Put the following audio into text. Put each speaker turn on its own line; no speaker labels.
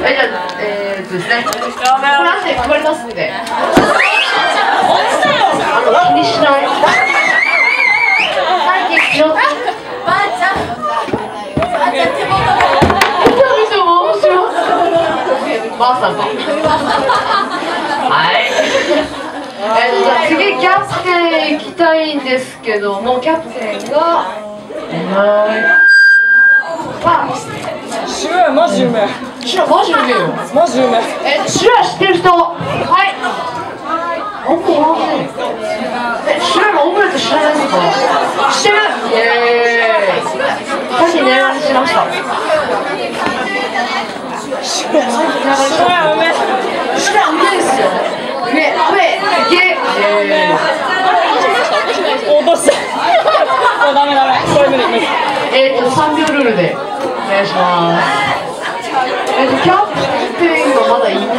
つですねこれ後で配りますんで。気にしない最近気をつけ
ばあちゃんばあちゃん。手元
ばあさんかはい。えっと次キャプテン行きたいんですけどもキャプテンがいない
え
白マジうめえよ。
マジうめえ。
え白知ってる人？はい。オムライスえ白のオムライス知らないですか知ってる。イエーイ。さっき値上がりしました。
白やうめえ
白うめえですよ。うめえうめえいけイ。エーイ。
落とした。もうダメダメ。これ無理無理。
えっ、と3秒ルールでお願いします It's a job doing the mother.